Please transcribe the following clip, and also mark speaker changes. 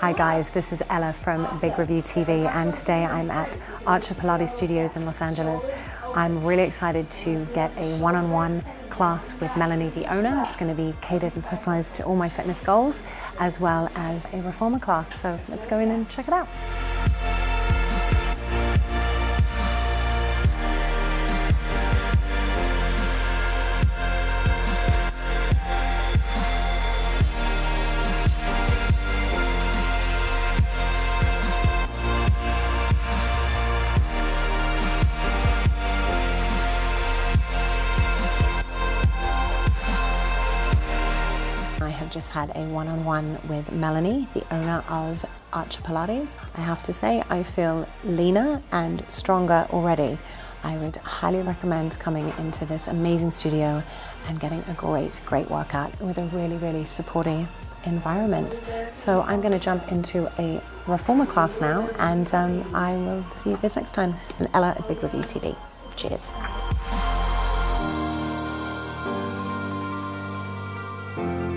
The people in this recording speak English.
Speaker 1: Hi guys, this is Ella from Big Review TV and today I'm at Archer Pilates Studios in Los Angeles. I'm really excited to get a one-on-one class with Melanie, the owner. It's going to be catered and personalized to all my fitness goals, as well as a reformer class. So let's go in and check it out. I have just had a one-on-one with Melanie, the owner of Archer Pilates. I have to say I feel leaner and stronger already. I would highly recommend coming into this amazing studio and getting a great, great workout with a really, really supportive environment. So I'm going to jump into a reformer class now and um, I will see you guys next time. It's been Ella at Big Review TV. Cheers. thank you